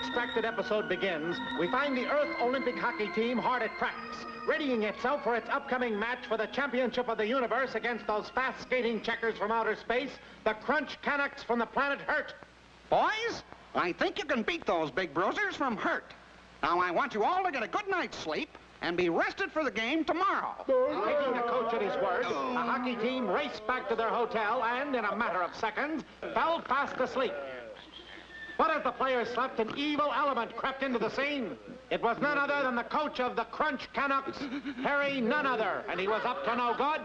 unexpected episode begins, we find the Earth Olympic hockey team hard at practice, readying itself for its upcoming match for the championship of the universe against those fast skating checkers from outer space, the Crunch Canucks from the planet Hurt. Boys, I think you can beat those big bruisers from Hurt. Now, I want you all to get a good night's sleep and be rested for the game tomorrow. Taking the coach at his word, the hockey team raced back to their hotel and, in a matter of seconds, fell fast asleep. But as the players slept, an evil element crept into the scene. It was none other than the coach of the Crunch Canucks, Harry none other, and he was up to no good.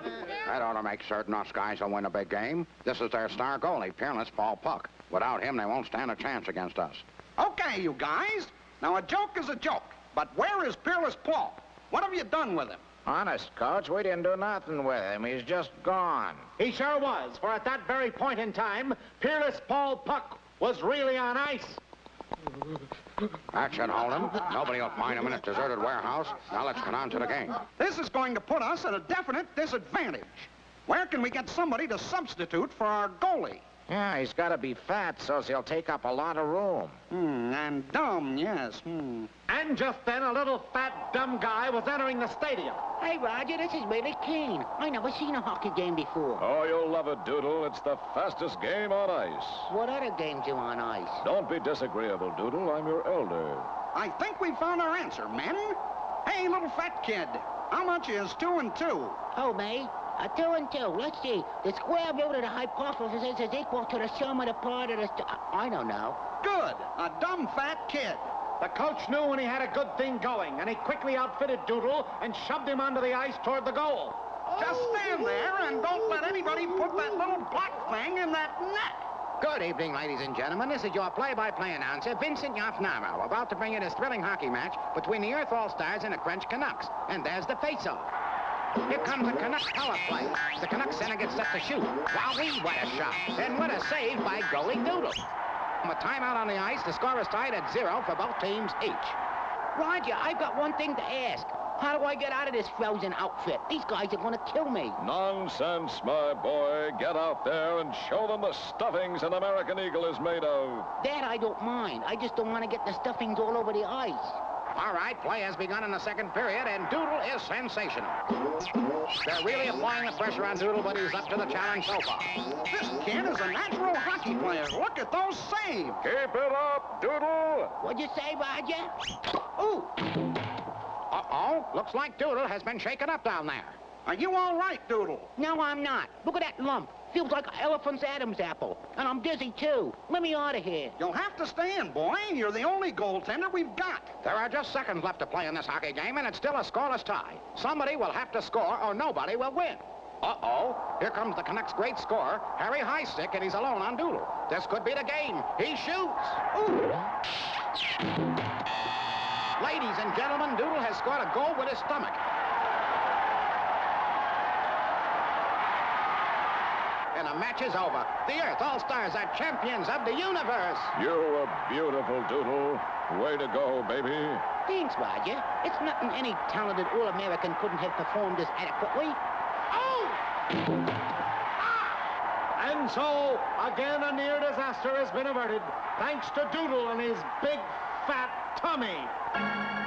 That ought to make certain us guys will win a big game. This is their star goalie, Peerless Paul Puck. Without him, they won't stand a chance against us. Okay, you guys. Now, a joke is a joke. But where is Peerless Paul? What have you done with him? Honest, Coach, we didn't do nothing with him. He's just gone. He sure was, for at that very point in time, Peerless Paul Puck was really on ice. That should hold him. Nobody will find him in his deserted warehouse. Now let's get on to the game. This is going to put us at a definite disadvantage. Where can we get somebody to substitute for our goalie? Yeah, he's got to be fat, so he'll take up a lot of room. Hmm, and dumb, yes. Hmm. And just then, a little fat, dumb guy was entering the stadium. Hey, Roger, this is Billy Keane. I never seen a hockey game before. Oh, you'll love it, Doodle. It's the fastest game on ice. What other games do on ice? Don't be disagreeable, Doodle. I'm your elder. I think we found our answer, men. Hey, little fat kid, how much is two and two? Oh, me? A two and two. Let's see. The square root of the hypothesis is equal to the sum of the part of the... St I don't know. Good. A dumb fat kid. The coach knew when he had a good thing going, and he quickly outfitted Doodle and shoved him onto the ice toward the goal. Just stand there and don't let anybody put that little black thing in that net. Good evening, ladies and gentlemen. This is your play-by-play announcer, Vincent Yafnaro, about to bring you this thrilling hockey match between the Earth All-Stars and the Crunch Canucks. And there's the face-off. Here comes the Canucks power play. The Canucks center gets set to shoot. Wowee, what a shot. Then what a save by goalie Doodle. With timeout on the ice, the score is tied at zero for both teams each. Roger, I've got one thing to ask. How do I get out of this frozen outfit? These guys are gonna kill me. Nonsense, my boy. Get out there and show them the stuffings an American Eagle is made of. That I don't mind. I just don't want to get the stuffings all over the ice. All right, play has begun in the second period, and Doodle is sensational. They're really applying the pressure on Doodle, but he's up to the challenge so far. This kid is a natural hockey player. Look at those saves. Keep it up, Doodle. What'd you say, Roger? Ooh, Uh-oh, looks like Doodle has been shaken up down there. Are you all right, Doodle? no, I'm not. Look at that lump. Feels like an elephant's Adam's apple. And I'm dizzy, too. Let me out of here. You'll have to stand, boy. You're the only goaltender we've got. There are just seconds left to play in this hockey game, and it's still a scoreless tie. Somebody will have to score, or nobody will win. Uh-oh. Here comes the Canucks' great scorer, Harry Highstick, and he's alone on Doodle. This could be the game. He shoots. Ooh. Ladies and gentlemen, Doodle has scored a goal with his stomach. And the match is over. The Earth All-Stars are champions of the universe. You were beautiful, Doodle. Way to go, baby. Thanks, Roger. It's nothing any talented All-American couldn't have performed as adequately. Oh! Ah! And so, again, a near disaster has been averted, thanks to Doodle and his big, fat tummy.